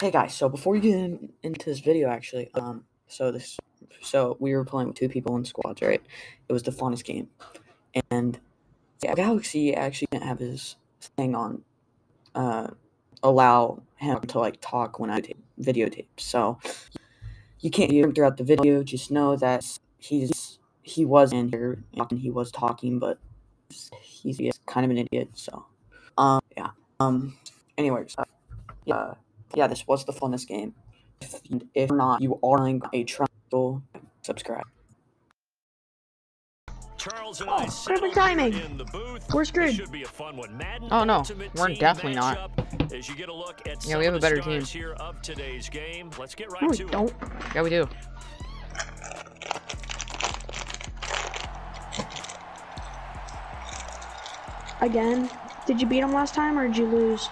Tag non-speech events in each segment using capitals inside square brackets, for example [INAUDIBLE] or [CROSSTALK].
Hey guys, so before we get in, into this video, actually, um, so this, so we were playing with two people in squads, right? It was the funnest game, and yeah, Galaxy actually didn't have his thing on, uh, allow him to like talk when I tape videotape. So you can't hear him throughout the video. Just know that he's he was in here and he was talking, but he's, he's kind of an idiot. So, um, yeah. Um. Anyways, uh, yeah yeah, this was the funnest game. If, if not, you are in a triangle. Subscribe. Charles and Oh, I perfect timing. in the booth. We're screwed. Should be a fun one. Madden Oh, no. We're definitely not. As you get a look at Yeah, we have a better team. here of today's game. Let's get right No, we to it. don't. Yeah, we do. Again. Did you beat him last time or did you lose?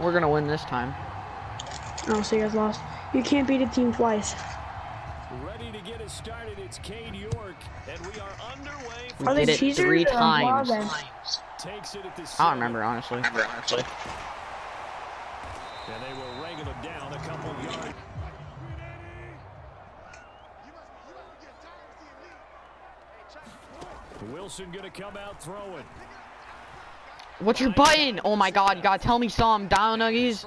We're gonna win this time. Oh, so you guys lost. You can't beat a team twice. Ready to get us started. It's Cade York, and we are underway. We Are they did it cheaters three or what are times. Takes it at the I don't remember honestly. And they will wrangle him down a couple yards. Wilson gonna come out throwing. What's your button? Oh my god, you gotta tell me some down nuggies.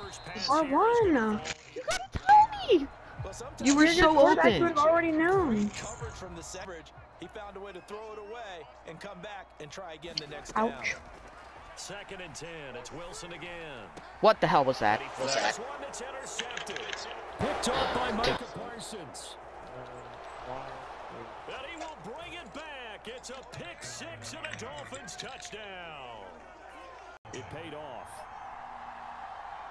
I won. You gotta tell me. You were so open. would've already known. from the average. He found a way to throw it away and come back and try again the next Ouch. down. Second and ten. It's Wilson again. What the hell was that? And he throws one that's intercepted. Picked off by Micah Parsons. And he will bring it back. It's a pick six and a Dolphins touchdown. It paid off.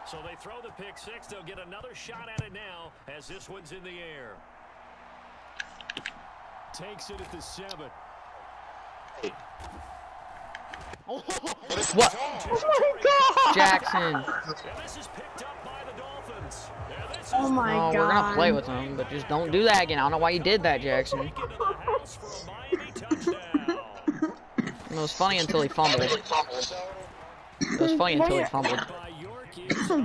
So they throw the pick six. They'll get another shot at it now as this one's in the air. Takes it at the seven. What? Oh my god! Jackson. And this is picked up by the Dolphins. And this Oh is my Oh, god. we're gonna play with them, but just don't do that again. I don't know why you did that, Jackson. taken to the house for a Miami touchdown. It was funny until he fumbled. It was funny until he fumbled. [COUGHS] by York is up [COUGHS]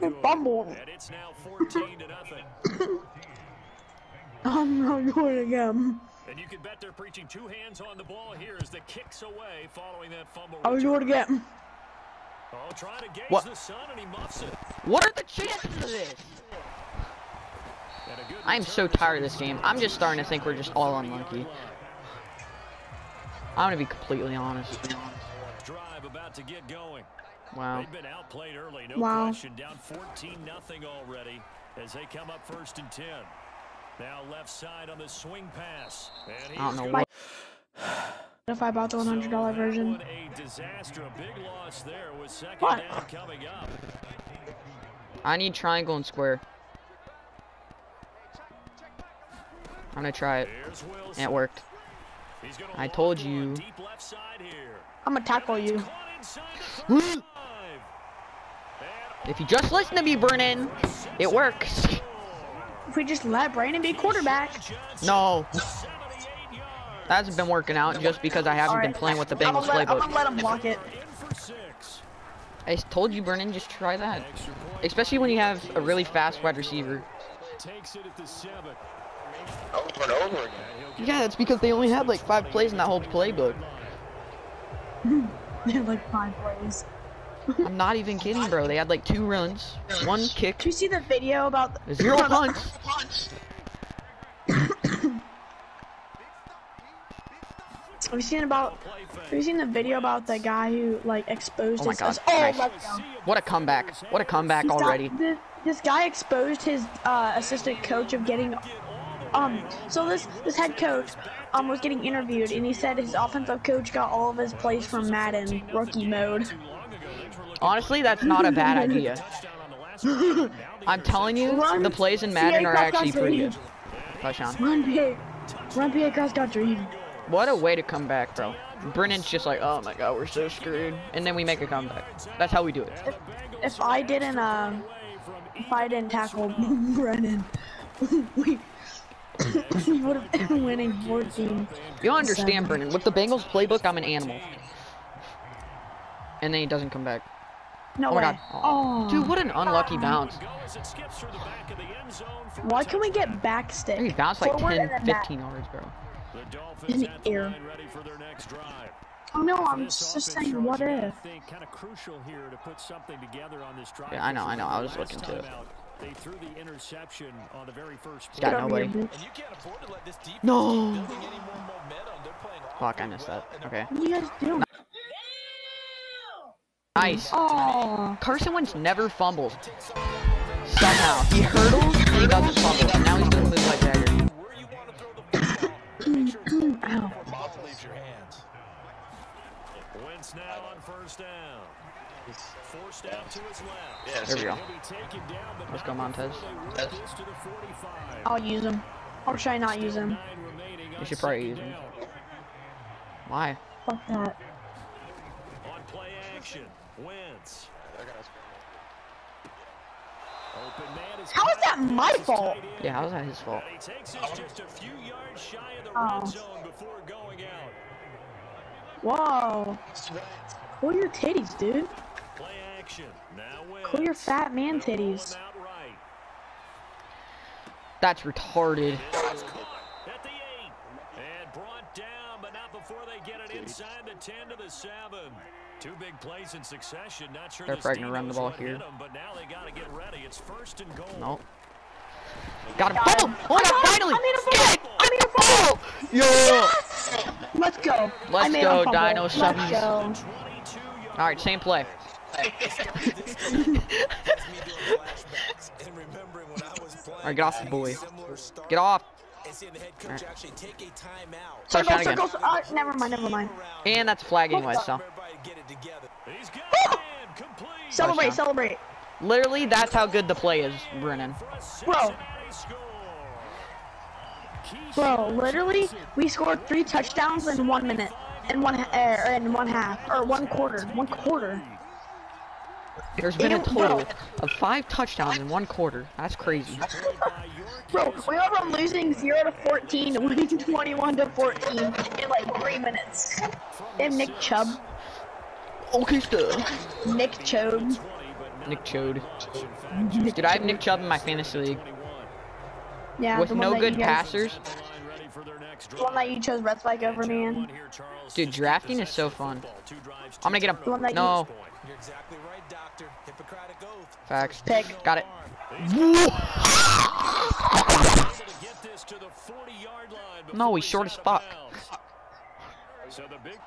and good. Fumble. And it's now 14. [COUGHS] I'm not going again. And you can bet they're preaching two hands on the ball here as the kicks away following that fumble. I was return. going again. Oh, trying to gauge What? the sun and he muffs it. What are the chances of this? And a good I'm so tired of this game. I'm just starting to think we're just all unlucky. I'm gonna be completely honest. Drive about to get going. Wow. They've been outplayed early, no Wow. question. Down 14 nothing already as they come up first and 10. Now left side on the swing pass. And I don't he's know gonna- what. [SIGHS] If I bought the $100 So that version. one A disaster, a big loss there with second What? down coming up. I need triangle and square. I'm gonna try it. And it worked. I told you. Deep left side here. I'm gonna tackle you. Caught inside the 35. And If you just listen to me, Brennan, it works. If we just let Brandon be quarterback. No, that hasn't been working out just because I haven't been playing with the I'm Bengals gonna, I'm gonna let him block it. In for six. I told you, Brennan, just try that. Especially when you have a really fast wide receiver. Takes it at the seven. over and over again. Yeah, that's because they only had like five plays in that whole playbook. [LAUGHS] [LAUGHS] They had like five plays. I'm not even kidding, bro. They had like two runs, one kick, Did you see the video about the, zero punts. Have you seen about? Have you seen the video about the guy who like exposed Oh my his? God, oh, nice. What a comeback! What a comeback guy- already. This, this guy exposed his uh, assistant coach of getting. Um. So this this head coach um was getting interviewed, and he said his offensive coach got all of his plays from Madden rookie mode. Honestly, that's not a bad idea. [LAUGHS] I'm telling you, Run, the plays in Madden are actually country. pretty good. Touchdown. Run PA, run PA cross country. What a way to come back, bro. Brennan's just like, oh my god, we're so screwed. And then we make a comeback. That's how we do it. If I didn't um, if I didn't tackle [LAUGHS] Brennan, [LAUGHS] we we would have been winning 14. You don't understand, Brennan. With the Bengals playbook, I'm an animal. And then he doesn't come back. No Oh way. my god. Oh. Dude, what an unlucky bounce. Goes and skips through the back of the end zone for Why can we get back stick? He bounced like Forward 10, and then back. 15 yards, bro. the Dolphins In the air. ready for their next drive. Oh no, I'm just saying what if. think kind of crucial here to put something together on this drive. Yeah, I know, I know, I was looking time to it. out, They threw the interception on the very first He's got play. Get nobody. And you can't afford to let this defense No. keep building any more momentum. They're playing Fuck, I missed that. Okay. What are you guys doing? Nice. Oh. Carson Wentz never fumbles. Somehow. He hurdles and he doesn't fumble. And now he's doing moves like Jagger. where you want to throw the football, make sure it's Ow. ball leaves your hands. Wentz now on first down. Forced out to his left. Yeah, There we go. He'll be taken down, Let's go, Montez. they work this to the 45. I'll use him. Or should I not use him? Nine You should probably second use him. down. Why? Fuck that. On play action, Wentz. Open man is How is that my fault? tight end. Yeah, how is that his fault? And he takes us oh. just a few yards shy of the Oh. red zone before going out. Whoa. Cool your titties, dude. Play. Now Cool your fat man titties. him out right. That's retarded. This is caught at the eight. And brought down, but not before they get it inside the 10 to the 7. Two big plays in succession. Not sure They're this probably gonna run the ball here. hit 'em, but now they got to get ready. It's first and goal. Nope. Got him. Got Fumble! him. Oh my I got him. finally! I made a fumble. Get it! I made a fumble. Yeah! Let's go. Let's go. Dino Let's go. Alright, same play. That's me doing flashbacks and remembering when I was playing. Alright, get off the boy. Get off. And seeing the head coach actually take a timeout. Touchdown Circle, again. circle. Uh, never mind, never mind. And that's a flag anyway, so. Everybody get it together. He's got it in. Complete. Celebrate, celebrate. Literally, that's how good the play is, Brennan. Bro. Bro, literally, we scored three touchdowns in one minute, in one, er, in one half, or one quarter, one quarter. There's been a total of five touchdowns in one quarter. That's crazy. Bro, we went from losing zero to fourteen to winning twenty-one to fourteen in like three minutes. And Nick Chubb, Okay, stuff. Nick Chubb. Nick Chode. Did I have Nick Chubb in my fantasy league. Yeah, With no good passers. The one that you chose Red Spike over me in. Dude, drafting is so fun. I'm gonna get him. that you- No. You're exactly right, doctor. Hippocratic oath. Facts. Pick. Got it. No, he's short as fuck. So the big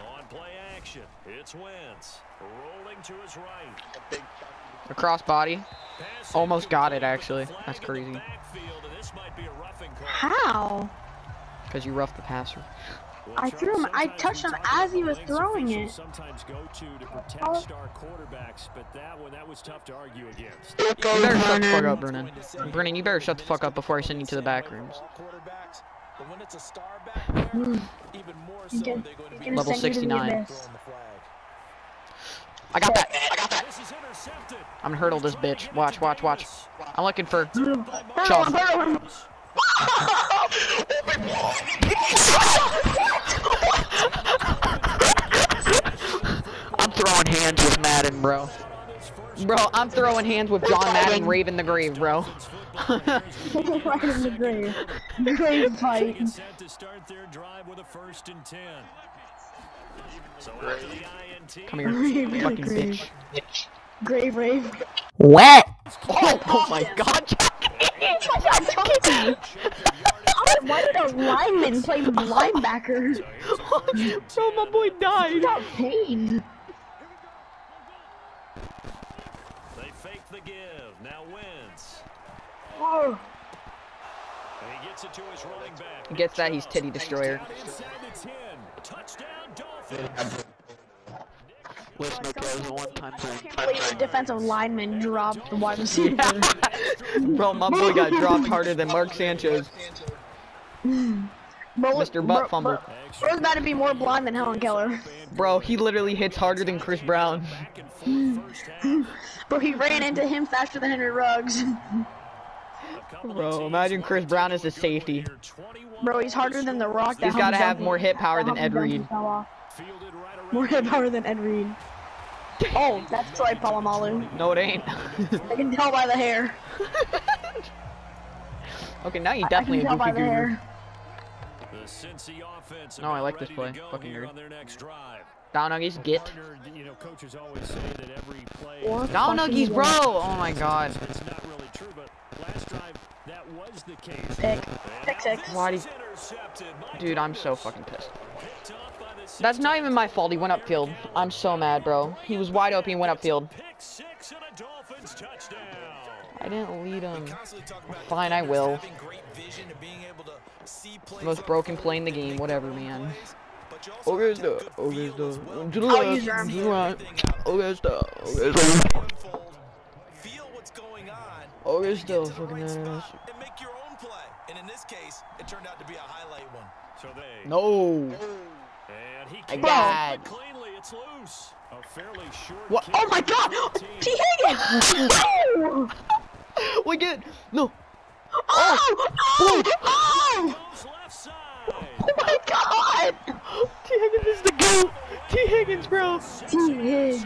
on play action, it's Wentz rolling to his right. A crossbody. Pass Almost got it, actually. That's flag in the crazy. backfield, and this might be a roughing call. How? Because you roughed the passer. Well, I threw him- I touched him as he was throwing it. Sometimes go to to protect Oh. star quarterbacks, but that one that was tough to argue against. You better shut the fuck up, Brennan. Brennan, you better shut the fuck up before I send you to the back rooms. All quarterbacks, but when it's a star back there, even more so [SIGHS] they're going to be Level send you to the 69. abyss. throwing the flag. I got that. I got that. This is intercepted. I'm gonna hurdle this bitch. Watch, watch, watch. I'm looking for. [LAUGHS] Hurdle [LAUGHS] [LAUGHS] him, Charles. hurdle him. I'm throwing hands with Madden, bro. Bro, I'm throwing hands with John Madden, Raven the Grave, bro. [LAUGHS] right in the grave. The grave fight. Set to start their drive with a first and ten. So after the INT, Come here, Grave, fucking grave. bitch. Grave rave. Wet. Oh, oh my god. [LAUGHS] Why did a lineman play linebacker? [LAUGHS] bro, my boy died. He Got pain. they fake the give. Now wins. Oh, And he gets it to his rolling back. Gets that, he's titty destroyer. Down inside the 10. Touchdown Dolphins. Listen, okay, it was a one-time I can't believe the defensive lineman dropped the wide [LAUGHS] receiver. Bro, my boy got dropped harder than Mark Sanchez. Bro, Mr. Butt fumble. Bro, bro's about to be more blind than Helen Keller. Bro, he literally hits harder than Chris Brown. Back and forth first half. Bro, he ran into him faster than Henry Ruggs. The couple of Bro, imagine Chris Brown as a safety. Bro, he's harder than The Rock. He's gotta have more hit power than Ed Reed. fell off. fielded right around More hit power than Ed Reed. Oh, that's Troy Polamalu. No, it ain't. I can tell by the hair. [LAUGHS] okay, now you I definitely can a tell by goofy the No, I like this play. to go Fucking here nerd. next drive. Down Nuggies, get. Partner, you know, coaches always say that every play Or Down Nuggies, bro! Oh my god. It's not really true, but last drive that was the case. Pick. Pick six. Why do is you- intercepted. My Dude, I'm so fucking pissed. Picked up by the That's not even my fault. He went upfield. I'm so mad, bro. He was wide open. He went upfield. Pick six and a Dolphins touchdown. I didn't lead him. Constantly Fine, I will. Having great vision and being able to see plays Most broken the play in the game. Whatever, man. plays, but you also Okay, have to have the- good okay, feel as the- to the left, use to the right. everything out there. Okay, stop. Okay, see stop. it unfold, feel what's going on, Okay, and stop. get to the Fucking ass. and make your own play. And in this case, it turned out to be a highlight one. So they No. and he I can't got- cleanly. It's loose. A fairly short What? Oh my god! the team. T. Higgins! Oh! We get no. Oh! Oh! Oh! Goes left side. Oh my god! T Higgins is the goat. T Higgins, bro. T. Higgins.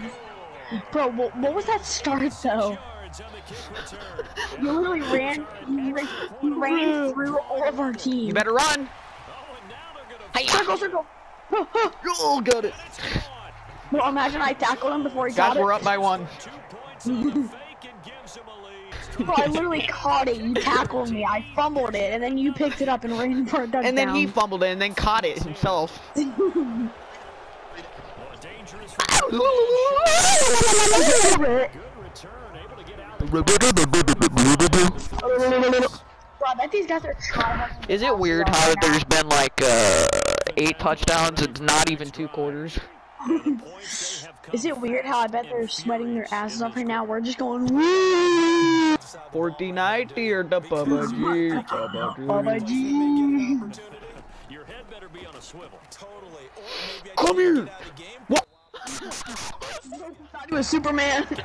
Bro, what, what was that start though? [LAUGHS] Yards on the kick return. You literally ran, you ran, you ran through all of our team. You better run. And now they're gonna Hey. Circle, circle. [LAUGHS] Oh, got it. Bro, imagine I tackled him before he Guys, got we're it. up by one. [LAUGHS] [LAUGHS] Bro, I literally caught it. You tackled me. I fumbled it, and then you picked it up and ran for a touchdown. And then he fumbled it and then caught it himself. Well, dangerous Bro, good return, able to get out of the I bet these guys are trying. Is it weird how there's been like uh, eight touchdowns and not even two quarters? Points they have come Is it weird how I bet they're sweating their asses off right now? We're just going woo, 49 here, the Bubba G. Bubba G. Bubba G. Your head better be on a swivel. Totally. Or maybe I Come here. get out of the game. What? Thought he was Superman. [LAUGHS]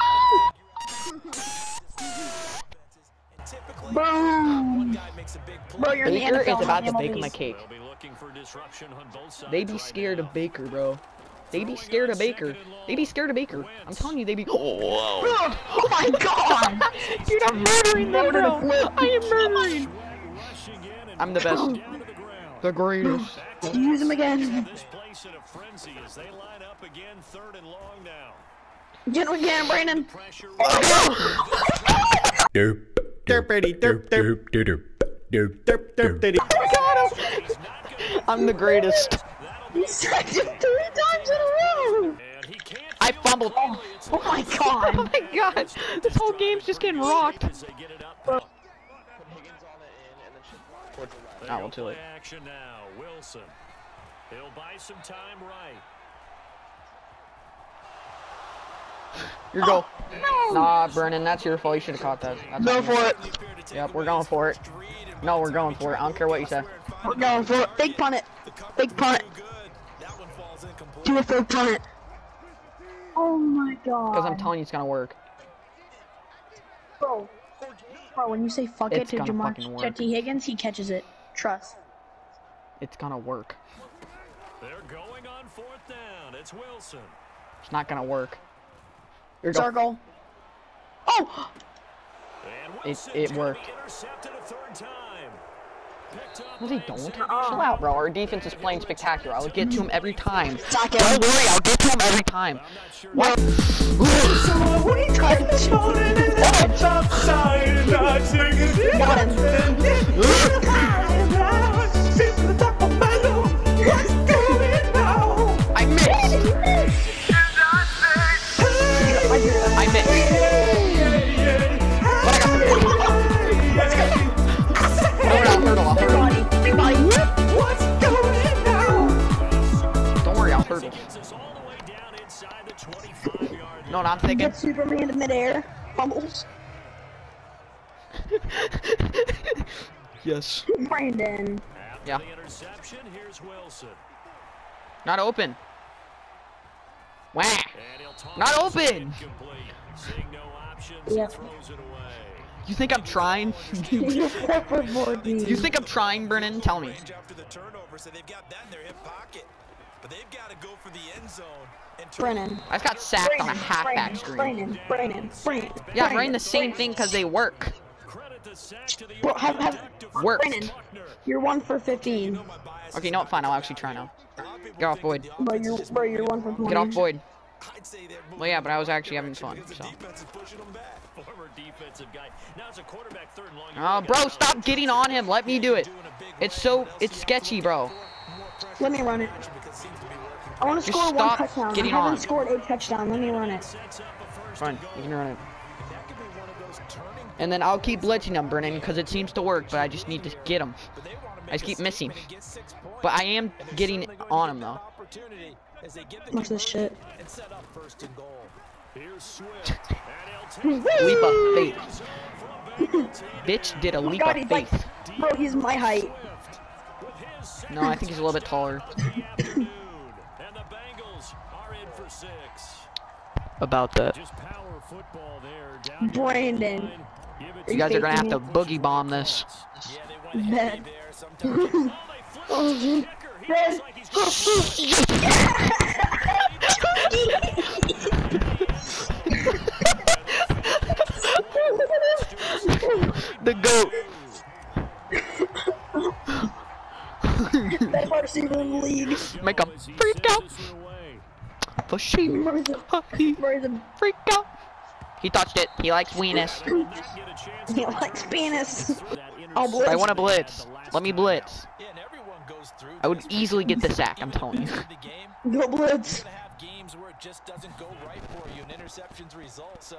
Boom. one guy makes a big play. Bro, you're the Baker is about to bake the him a cake. They'll be looking for disruption on both sides They be right scared of Baker, bro. They be scared of Baker. They'd be scared of Baker. I'm telling you, they'd be. [GASPS] Oh, Oh my god! [LAUGHS] dude, I'm murdering them, Murder bro. I am murdering. Rushing in and I'm the best. [LAUGHS] the greatest. Use him again. This place in a frenzy as they line up again, third and long now. Get him again, Brandon. Pressure. Derp. Derpity, derp, derp. derp. Derp. Derp. Derp. Derp. I got him. I'm the greatest. [LAUGHS] You sacked him three times in a row. And he can't I fumbled. it. It's Oh my [LAUGHS] god. Oh my god. This whole game's just getting rocked. as they get it up. They go well, too late. action now. Wilson. He'll buy some time right. Your goal. Oh, nah, Brennan, that's your fault. You should have caught that. That's Go on you. for it. Yep, we're going for it. No, we're going for it. I don't care what you say. We're going for it. Big punt it. Big punt. Good. That one falls incomplete. Do a big punt. Oh my god. Because I'm telling you it's gonna work. Bro. Bro, when you say fuck It's it to gonna Jamar fucking T. Higgins, he catches it. Trust. It's gonna work. They're going on fourth down. It's Wilson. It's not gonna work. Here you go. Circle. Oh! And It- Wilson's it gonna worked. be intercepted a third time. Picked up No, they don't. Xavier Chill out, bro. Our defense is playing spectacular. I'll get to him every time. Sack Don't worry, I'll get to him every time. I'm not sure. What? What are you trying to Got him. I I'm thinking. Get Superman in midair. Fumbles. Yes. Brandon. After Yeah. the interception, here's Wilson. Not open. Wah. And he'll toss Not open. incomplete. No options, Yep. it away. You think I'm trying? [LAUGHS] [LAUGHS] you You're four for fourteen. think I'm trying, Brennan? Tell me. After the turnover, so they've got that in their hip pocket. But they've got to go for the end zone. Brennan. I just got sacked on a halfback screen. Brandon, Brandon, Brandon. Yeah, I'm Brandon, writing the same thing because they work. Credit the sack to the Bro, have, have, Worked. Brandon, you're one for 15. Okay, you know what? Fine, I'll actually try now. Get off Boyd. Bro, you're, bro, you're one for 20. Get off Boyd. I'd say they're moving Well, yeah, but I was actually having fun, so. The defense is pushing them back. Former defensive guy. Now it's a quarterback third and long. Oh, bro, stop getting on him. Let me do it. It's so, it's sketchy, bro. Let me run it. Because it seems to be working. I want to score one touchdown. getting I haven't on. scored a touchdown. Let me run it. Sets up a first Fine, you can run it. That could be one of those turning And then I'll keep blitzing him, Brennan, because it seems to work, but I just need to get him. but they want to make I just keep missing. statement and get six points. But I am getting on to him, though. that opportunity as they get the Watch this shit. conversion set up first and goal. Here's Swift. And Leap of [LAUGHS] faith. [LAUGHS] Bitch did a oh leap God, of he's like, faith. bro, he's my height. With his second No, I think he's a little bit taller. [LAUGHS] of the afternoon. And the Bengals are in for six. About that. Just power football there. Down the Brandon. line. Give it Are You guys are gonna have to boogie bomb this. Yeah, they went Bet. heavy there. Sometimes Oh, they Oh, the dude. kicker. He looks like he's The goat. Best receiver in the league. Make him freak out. For sheep. Bro, he's a, He bro, oh, freak out. He touched it. He likes weenus. he likes penis. [LAUGHS] I'll oh, blitz. I want to blitz. Let me blitz. Yeah, and everyone goes through I would easily get the [LAUGHS] sack, I'm telling you. Best of the game, [LAUGHS] Go blitz. You're gonna have games where it just doesn't go right for you, and interceptions result. So,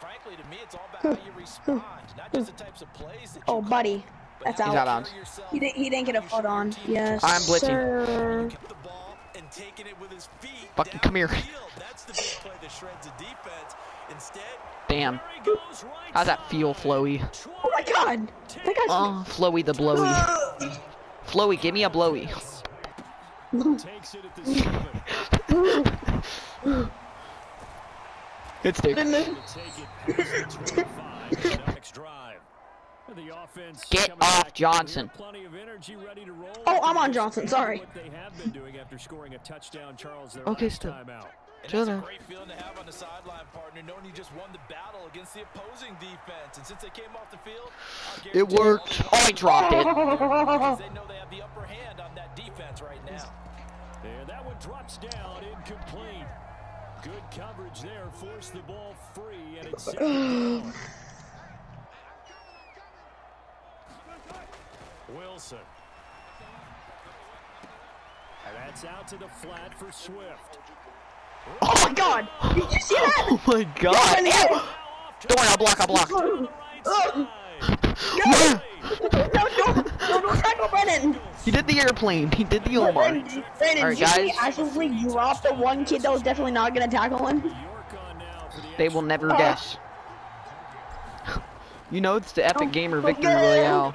frankly, to me, it's all about how you respond, not just the types of plays that you Oh, buddy. That's how He's out. out of. He didn't, he didn't get a foot on. Yes, I'm blitzing. sir. Kept the ball and taking it with his feet. Fucking come here. That's the big play that shreds the defense. Instead, Damn. How's that feel, Flowy? Oh my god. That guy's. Oh, Flowy the blowy. [LAUGHS] Flowy, give me a blowy. Takes it at the. [LAUGHS] It's Dick. [LAUGHS] Get off back Johnson. Plenty of energy ready to roll. Oh, I'm on Johnson, sorry. What they have been doing after scoring a touchdown, Charles. Their Okay, still. timeout. Chill that's great feeling to have on the sideline, partner, knowing you just won the battle against the opposing defense. And since they came off the field, It worked. Oh, I dropped it. they know they have the upper hand on that defense right now. And that one drops down, incomplete. Good coverage there, forced the ball free, and it's [SIGHS] second down. Wilson. And that's out to the flat for Swift. Oh my god. Did you see that? Oh my god. Yeah. Don't worry, I'll block, I'll block. Oh, no, no, don't, no, don't tackle Brennan. He did the airplane. He did the Omar. Brennan, Brennan, Alright, did you see me drop the one kid that was definitely not gonna tackle him? York on now for the They will never Oh. guess. [LAUGHS] You know it's the Epic Oh, Gamer Victory. Royale.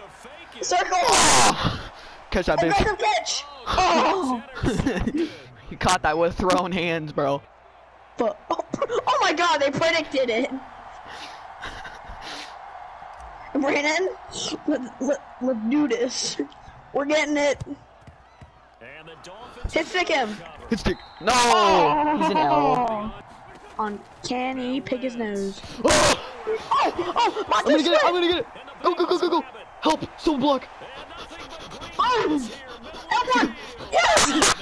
Circle! Cause I've been. Aggressive catch! Oh! [LAUGHS] he caught that with thrown hands, bro. But, oh, [LAUGHS] oh my god, they predicted it! Brandon, let, let, let's do this. We're getting it. And the Dolphins Hit stick him. It's the no. Oh! He's an L. Oh. On can he pick his nose? Oh, Oh, oh, I'm gonna get it. I'm gonna get it. Go go go go go. Help! Someone block. Oh, F1! Yes!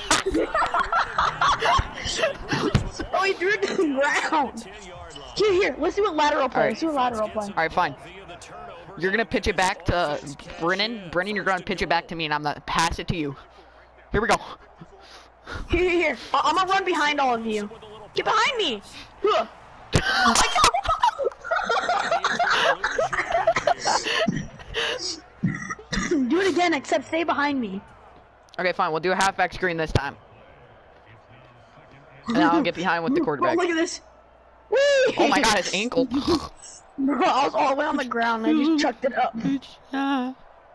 oh, he threw it to the ground. Here, here, let's do a lateral play. Alright. Let's do a lateral play. All right, fine. You're gonna pitch it back to Brennan. Brennan, you're gonna pitch it back to me, and I'm gonna pass it to you. Here we go. Here, here, here. I- I'm gonna run behind all of you. Get behind me! Oh my god! Do it again, except stay behind me. Okay, fine. We'll do a halfback screen this time. And I'll get behind with the Bro, quarterback. look at this. Whee! Oh my god, his ankle. [LAUGHS] Bro, I was all the way on the ground and I just chucked it up.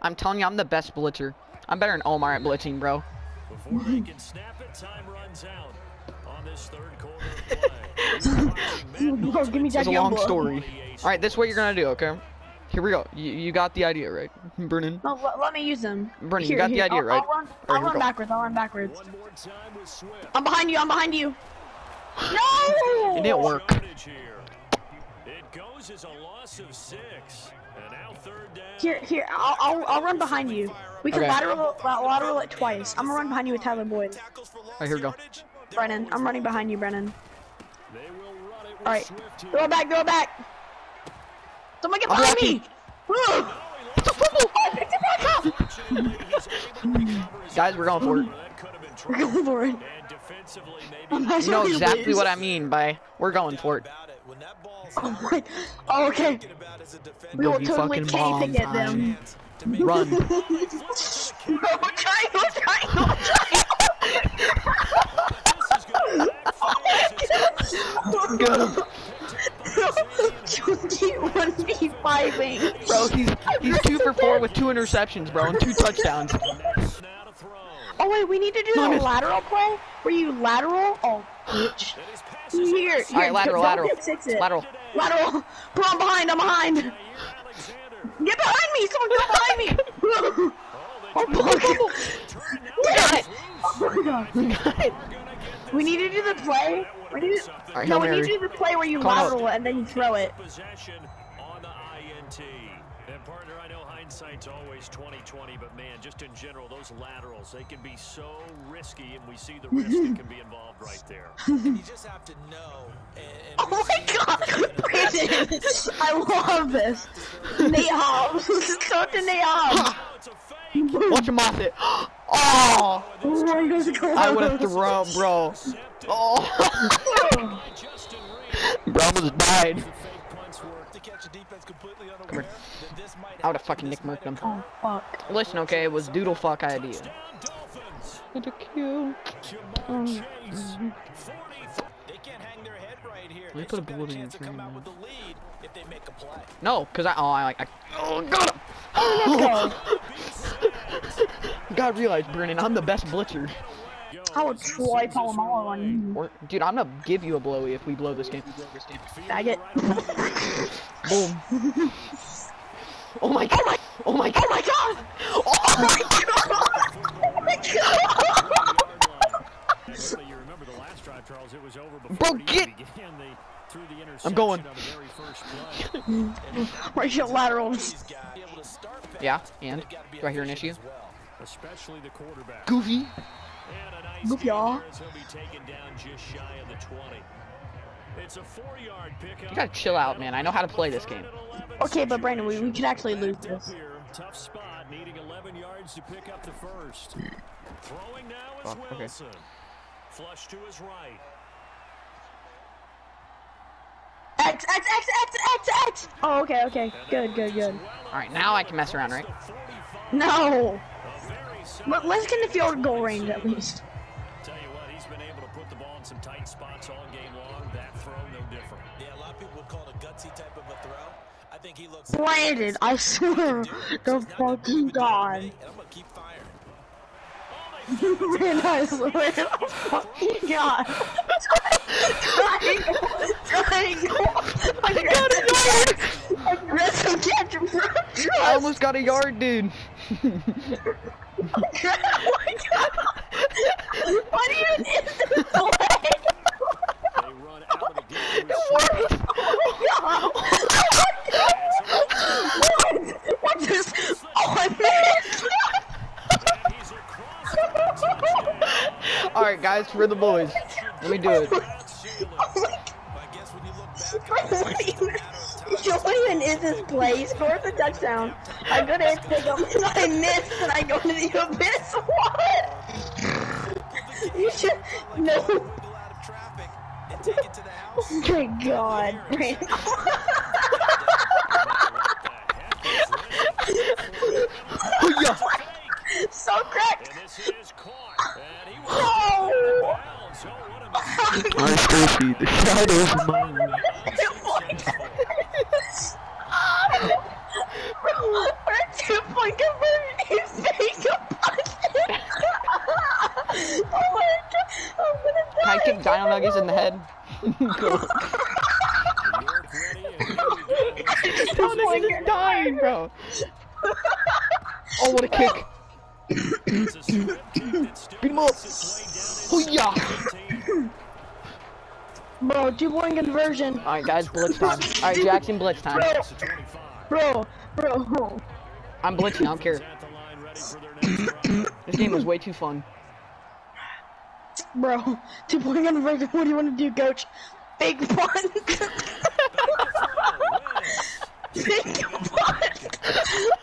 I'm telling you, I'm the best blitzer. I'm better than Omar at blitzing, bro. Before they can snap it, time runs out on this third quarter play. [LAUGHS] Bro, give me It's that a long story. All right, this is what you're gonna do, okay? Here we go. You, you got the idea, right, Brennan? No, let, let me use them. Brennan, you got the idea, I'll, right? I'll run, Alright, I'll here we run go. backwards. I'll run backwards. One more time with Swift. I'm behind you. I'm behind you. No! [LAUGHS] It didn't work. Here. It goes as a loss of six. And now third down. Here, here. I'll, I'll, I'll run behind you. We can Okay. lateral, lateral it twice. I'm gonna run behind you with Tyler Boyd. Alright, here we go. Brennan, I'm running behind you, Brennan. They will run it with All right, Swift here. throw it back, throw it back. Someone get I'm behind blocking. me. Ugh. Oh, pick it back up. Fortunately, he's [LAUGHS] able to recover his Guys, we're going for it. That could have been We're going for it. And defensively, I'm maybe not You know exactly what I mean by we're going for it. About it. When that ball's Oh my. Oh, okay. thinking about as a defender, We will Boogie totally fucking K bomb picket them. time. hands to make Run. No, triangle, triangle, triangle. Junkie one v fiving. Bro, he's he's two for four with two interceptions, bro, and two touchdowns. now to throw. Oh wait, we need to do No, a miss. lateral play. Were you lateral? Oh, bitch. And his passes Here, here. All right, lateral, lateral, get six it. lateral. Lateral. Bro, I'm behind. I'm behind. Get behind me. Someone get behind me. Oh, [LAUGHS] they oh, fuck. turn now. We got it. We need to do the play. We need to, All right, no, Hail we need to do the play where you Call it out. and then you throw it. Possession on the INT. And partner, I know hindsight's always 2020, but man, just in general, those laterals, they can be so risky, and we see the risk that can be involved right there. [LAUGHS] You just have to know. And, and Oh my god, Brandon! [LAUGHS] I love this. Nate Hobbs. Throw it to Nate Hobbs. It's a fake. Watch him off it. Oh, Oh my god. I would have thrown, bro. Oh, Justin [LAUGHS] Reid. bro almost died. fake punts work to catch a defense completely unaware that this might I would have fucking This Nick might Mercked him. Oh fuck. Listen, okay, it was doodle fuck idea. Down Dolphins. A cute. Ja'Marr Chase. 43. They can't hang their head right here. me put a still got bullet in to your come brain, out with the lead if they make a play. No, cause I oh I like I oh got him. [LAUGHS] God realized, Brennan, I'm the best blitzer. I would Troy Polamalu on you. Dude, I'm gonna give you a blowy if we blow this game. Faggot. Boom. Oh my god! Oh my god! Oh my god! Oh my god! Oh my god! You remember the last drive, Charles? It was over before Bro, get- began. They threw the I'm going. interception on the very first play. Where's your laterals? These guys be able to start fast, Yeah, and gotta do I hear an issue? As well. especially the quarterback. Goofy. And a nice Look, gain y'all. he'll be taken down just shy of the 20. It's a four-yard pickup. You gotta chill out, man. I know how to play this game. Okay, but Brandon, we, we could actually lose this. Tough spot, needing 11 yards to pick up the first. Throwing now is oh, okay. Wilson. Flush to his right. X, X, X, X, X, X! Oh, okay, okay. Good, good, good. Alright, now I can mess around, right? No! A very solid Let, let's get in the field goal range at least. Tell you what, he's been able to put the ball in some tight spots all game long. That throw, no different. Yeah, a lot of people would call it a gutsy type of a throw. I think he looks. Brandon, I swear, the fucking god. And I'm gonna keep firing. [LAUGHS] Brandon, I swear, the fucking god. [LAUGHS] [LAUGHS] I got a yard. Aggressive catch, bro. I almost got a yard, dude. Oh my god. What even is this play? They run out of the game. [LAUGHS] What? Oh my god. What? Oh, I missed. And he's across for a touchdown. Alright, guys, for the boys. Let me do it. I guess when you look back, What even, is this play? He scores a touchdown. I go to hit pick up and I miss and I go to the abyss. [LAUGHS] What? You should no. [LAUGHS] pull out of traffic and take it to the house. Oh my god, Brandon. [LAUGHS] Oh, yeah. so correct. And this is caught. And he was No. down. So what a mistake. My Scoopy, the shadows mine. For a two point conversion, he's fake a oh my god, I'm gonna die. Can I kick Dino Nuggets in the head? Go. York ready, and here we go. touchdown. This is dying, bro. Oh, what a kick. It's a swift kick that still Beat him up. makes its way down Hoo-yah. inside the 10. Bro, two point conversion. All right, guys, blitz time. All right, Jackson, blitz time. Bro, It's a 25. bro, bro. I'm blitzing. I don't care. At the line, ready for their next drive. This game was way too fun. Bro, two point conversion. What do you want to do, coach? Big punt. [LAUGHS] Big punt.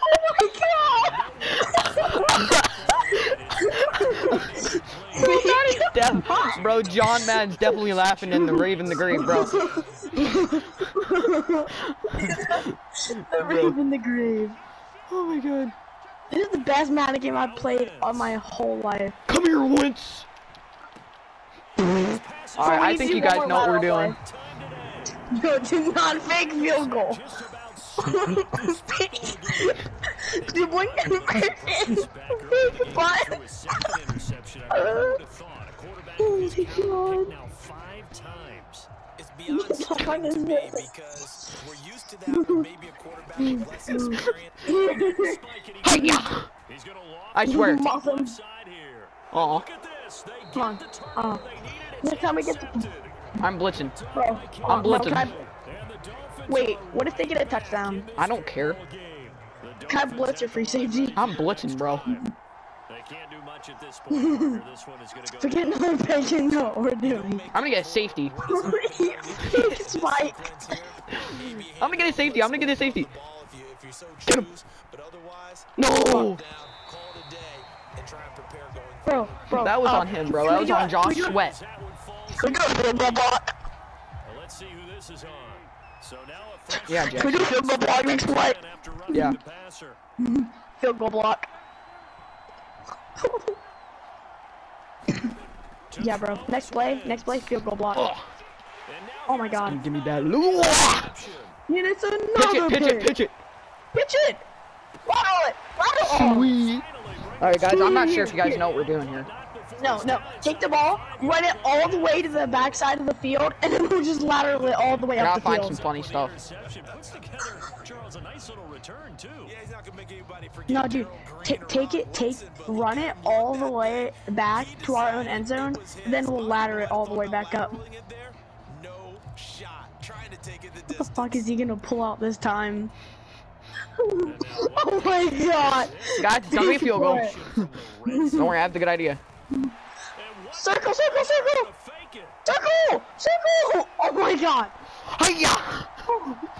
Oh my god. [LAUGHS] [LAUGHS] Def- bro, John Madden's definitely laughing in the Raven the Grave, bro. The rave in the grave. Oh my god. This is the best Madden game I've played on my whole life. Come here, Wentz. All right, I think you guys know what we're doing. Yo, do not fake field goal. [LAUGHS] Fake. [LAUGHS] Do one conversion. Fake punt. Threw his second interception. I would have thought a quarterback Oh who's my God. kick now five times. It's [LAUGHS] beyond stunning to me because we're used to that with maybe a quarterback with [LAUGHS] less experience. Spike and he Hiya! He's gonna lob I swear. Muffin. left side. Aw, Look at this. They Come on. get the turn Uh, they needed. Next time we get the- I'm blitzing. Bro, I'm no, blitzing. can I- And the Dolphins Wait, what if they get a touchdown? I don't care. ball game. The Can I Dolphins blitz or free safety? I'm blitzing, bro. They can't do much at this point. This one is gonna go. [LAUGHS] Forget another bacon, know what we're doing. I'm gonna get a safety. [LAUGHS] Spike. [LAUGHS] I'm gonna get a safety. I'm gonna get a safety. Ball if you, if you so Get him. choose, but otherwise, No. down, call it a day, and try and prepare going Bro, bro. That was uh, on him, bro. That was on it? Josh Can we do it? Sweat. That one falls. Can we do a field goal block? Well, let's see who this is on. So now a first Yeah, Can we Jackson. do a field goal block next play? down after running Yeah. Field goal block. [LAUGHS] yeah, bro. Next play, next play, field goal block. Oh, Oh my god. give me that. Lure. And it's another Pitch it, pitch it, pitch it. Pitch it! Lateral it! Lateral! Sweet. All right, guys. I'm not sure if you guys know what we're doing here. No, no. Take the ball, run it all the way to the backside of the field, and then we'll just lateral it all the way up the find some field. funny stuff. interception puts together Charles a nice little return too. Yeah, he's not gonna make anybody forget. No, dude, Daryl ta- Green or take it, take, run it all the way back to our own end zone, then we'll ladder it all the way back up. Laterally in there, No shot. Trying to take it the What the fuck is he gonna pull out this time? [LAUGHS] oh my god! Guys, it's gonna be a field goal. [LAUGHS] Don't worry, I have the good idea. Circle, circle, circle! Circle! Circle! Oh my god! Hiya!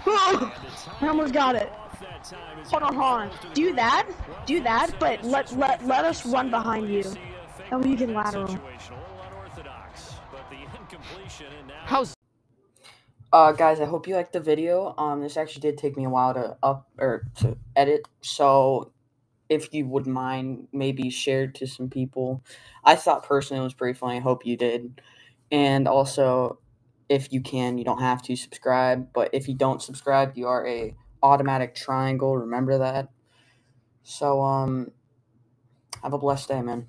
I almost got it. Off that time as Hold on, hold on. Do that, do that, but let let let us run behind you. And we can lateral. Situational, a little unorthodox, but the incompletion and now How's Uh, guys, I hope you liked the video. Um, this actually did take me a while to up or to edit, so if you would mind, maybe share to some people. I thought personally it was pretty funny. I hope you did, and also, if you can, you don't have to subscribe, but if you don't subscribe, you are a automatic triangle. Remember that. So, um, have a blessed day, man.